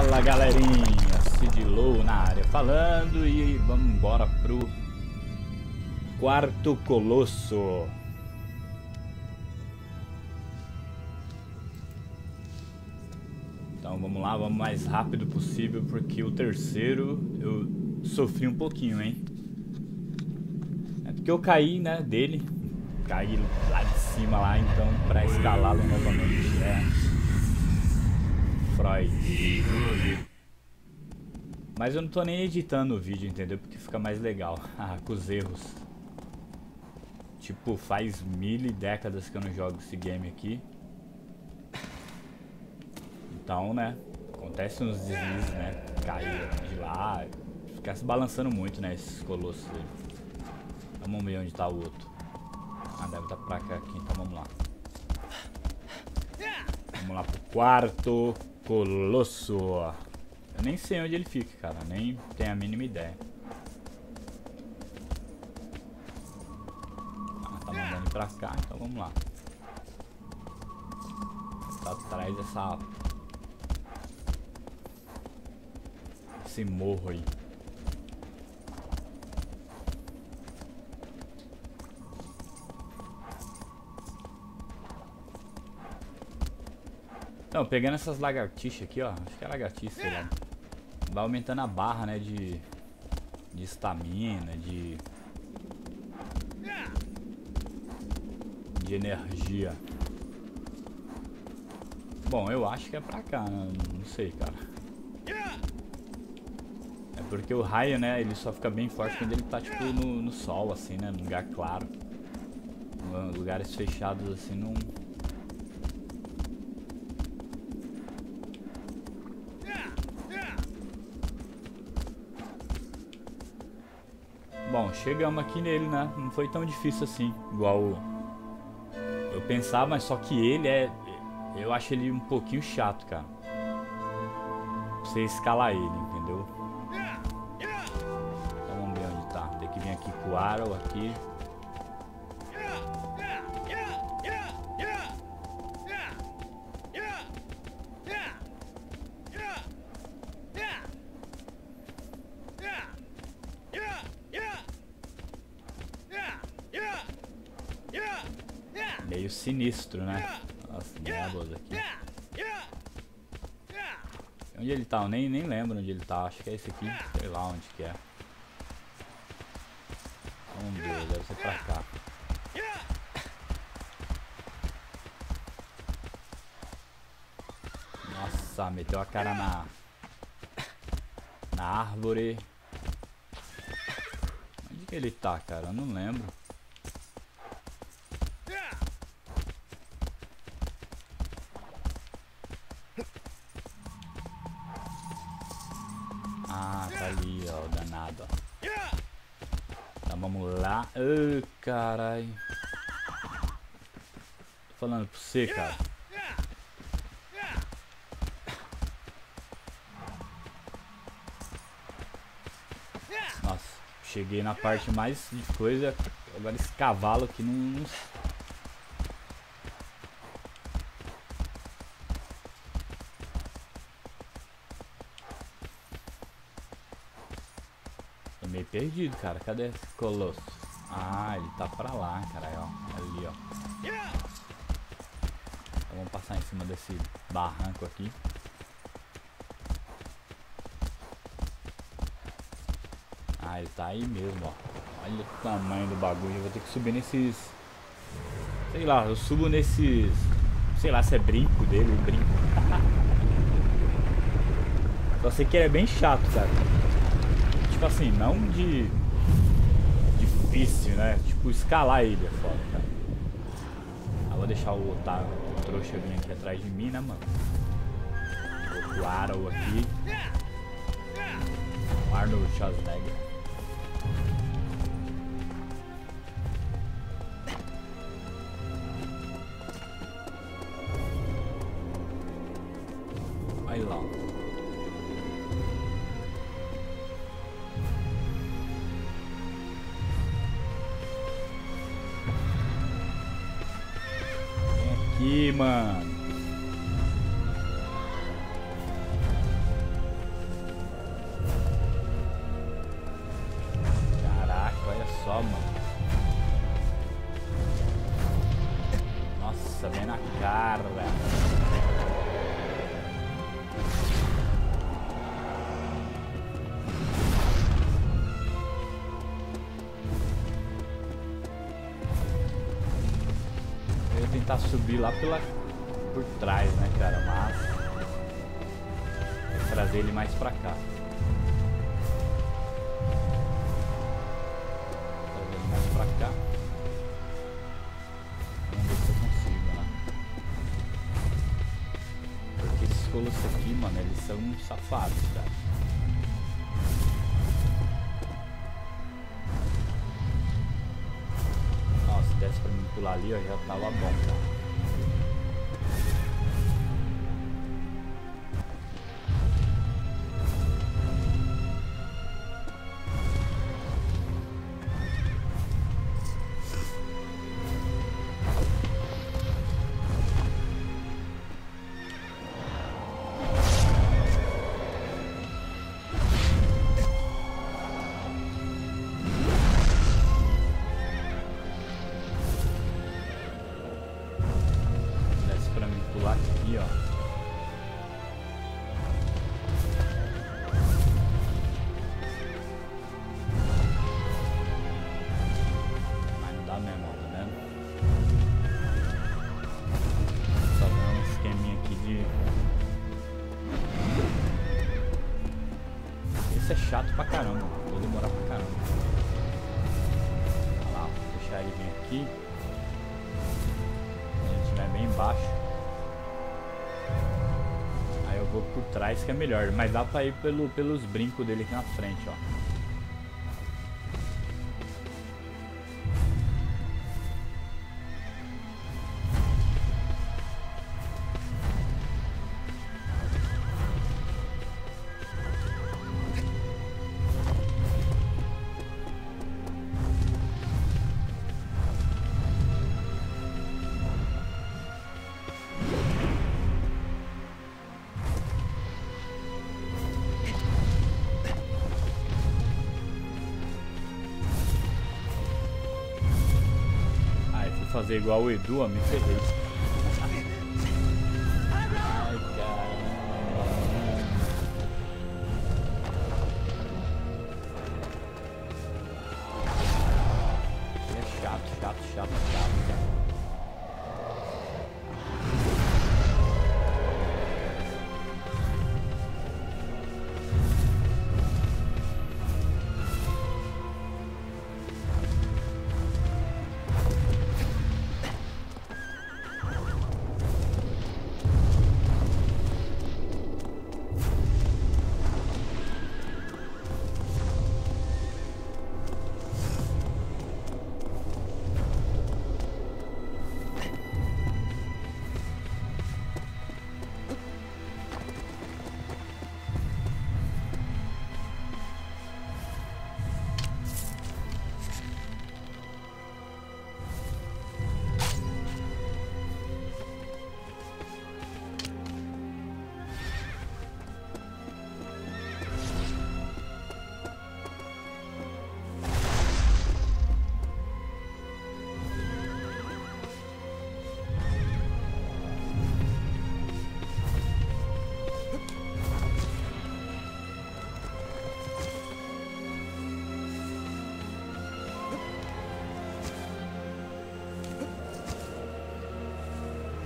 Fala galerinha, Cid Low na área falando e vamos embora pro quarto colosso. Então vamos lá, vamos mais rápido possível porque o terceiro eu sofri um pouquinho, hein? É porque eu caí, né, dele, caí lá de cima lá, então pra escalá-lo novamente é Mas eu não tô nem editando o vídeo, entendeu? Porque fica mais legal. Ah, com os erros. Tipo, faz mil décadas que eu não jogo esse game aqui. Então, né? Acontece uns deslizes, né? Cair de lá. Ficar se balançando muito, né? Esses colossos. Vamos ver onde tá o outro. Ah, deve estar tá pra cá aqui, então vamos lá. Vamos lá pro quarto. Colosso. Eu nem sei onde ele fica, cara. Nem tenho a mínima ideia. Ah, tá mandando pra cá, então vamos lá. Tá atrás dessa... Esse morro aí. Pegando essas lagartixas aqui, ó. Acho que é lagartixa, sei lá. Vai aumentando a barra, né, de... De estamina, de... De energia. Bom, eu acho que é pra cá, né? Não sei, cara. É porque o raio, né, ele só fica bem forte quando ele tá, tipo, no, no sol, assim, né? No lugar claro. Lugares fechados, assim, não... Chegamos aqui nele, né? Não foi tão difícil assim, igual eu pensava, mas só que ele é... Eu acho ele um pouquinho chato, cara. Pra você escalar ele, entendeu? Então vamos ver onde tá. Tem que vir aqui com o Arrow, aqui. Meio sinistro, né? Nossa, diabos aqui. Onde ele tá? Eu nem, nem lembro onde ele tá. Acho que é esse aqui. Sei lá onde que é. Vamos ver, deve ser pra cá. Nossa, meteu a cara na... Na árvore. Onde que ele tá, cara? Eu não lembro. Lá. Ai, carai. Tô falando pra você, cara. Nossa, cheguei na parte mais de coisa. Agora esse cavalo aqui não, não perdido, cara. Cadê esse colosso? Ah, ele tá pra lá, caralho, ó. Ali, ó. Então vamos passar em cima desse barranco aqui. Ah, ele tá aí mesmo, ó. Olha o tamanho do bagulho. Eu vou ter que subir nesses... Sei lá, eu subo nesses... Sei lá se é brinco dele, brinco. Só sei que ele é bem chato, cara tipo assim, não de difícil, né? Tipo, escalar ele é foda, cara. Ah, vou deixar o otário, o trouxa vir aqui atrás de mim, né, mano? O Arrow aqui. Arnold Schwarzenegger. Aqui, mano. Tentar subir lá pela por trás, né, cara? Mas trazer ele mais pra cá. Trazer ele mais pra cá. Vamos ver se eu consigo, né? Porque esses colossos aqui, mano, eles são safados, cara. Desse pra mim pular ali, ó, já tava bom, cara. É chato pra caramba, vou demorar pra caramba. Olha lá, vou deixar ele vir aqui. Se ele estiver bem embaixo. Aí eu vou por trás que é melhor. Mas dá pra ir pelo, pelos brincos dele aqui na frente, ó. Fazer igual o Edu, me ferrei.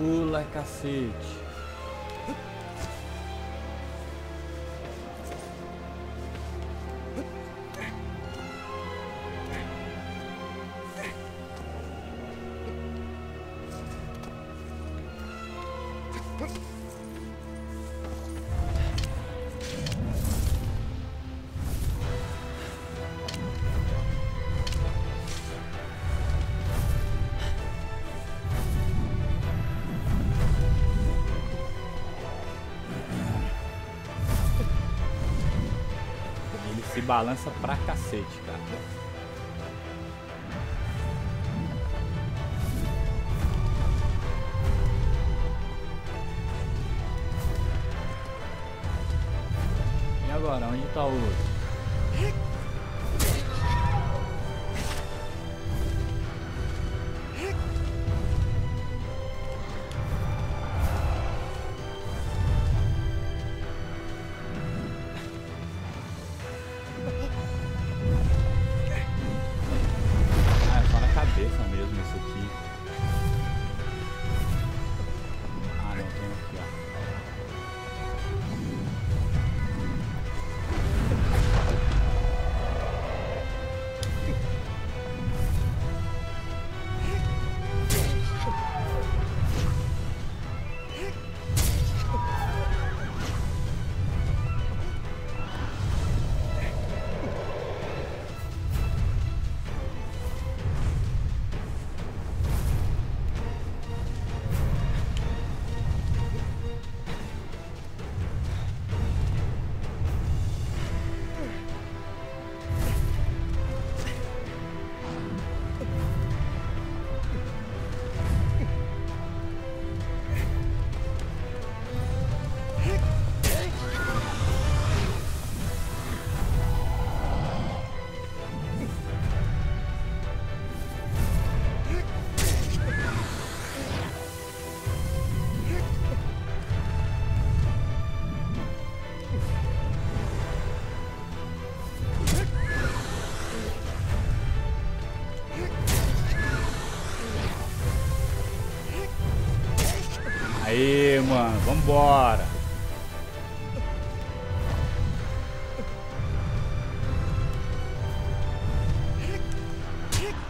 Pula, cacete. Se balança pra cacete, cara. E agora, onde tá o outro? Mano. Vambora.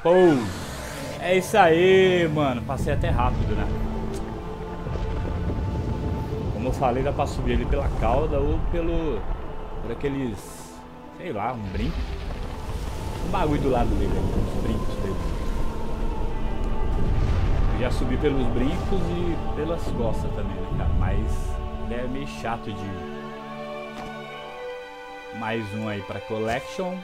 Pô. É isso aí, mano. Passei até rápido, né? Como eu falei, dá pra subir ele pela cauda ou pelo... Por aqueles... Sei lá, um brinco. Um bagulho do lado dele, os brincos dele. Eu já subi pelos brincos e pelas costas também, né, cara? Mas ele é meio chato de... Mais um aí pra collection.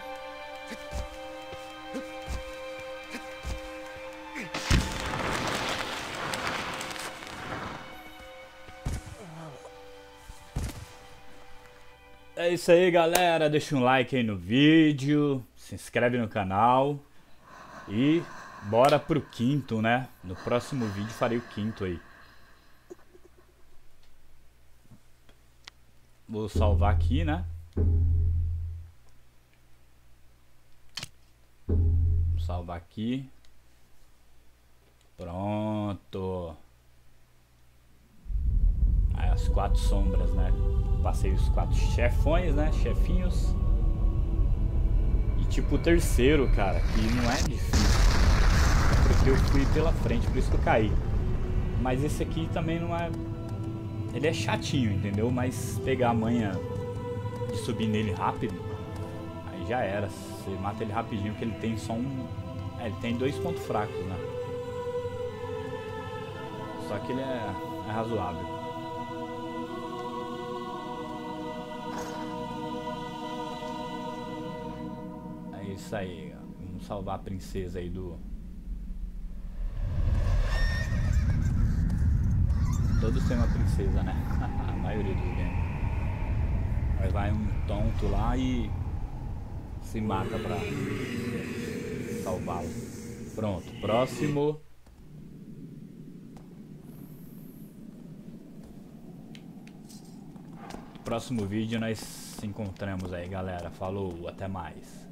É isso aí, galera. Deixa um like aí no vídeo, se inscreve no canal e bora pro quinto, né? No próximo vídeo farei o quinto aí. Vou salvar aqui, né? Vou salvar aqui. Pronto. Aí as quatro sombras, né? Passei os quatro chefões, né? Chefinhos. E tipo o terceiro, cara, que não é difícil. Eu fui pela frente, por isso que eu caí. Mas esse aqui também não é. Ele é chatinho, entendeu? Mas pegar a manha de subir nele rápido, aí já era. Você mata ele rapidinho, porque ele tem só um. É, ele tem dois pontos fracos, né? Só que ele é, é razoável. isso aí. Vamos salvar a princesa aí do... Todos têm uma princesa, né? a maioria dos games. Mas vai um tonto lá e... Se mata pra... Salvá-lo. Pronto, próximo... Próximo vídeo nós se encontramos aí, galera. Falou, até mais.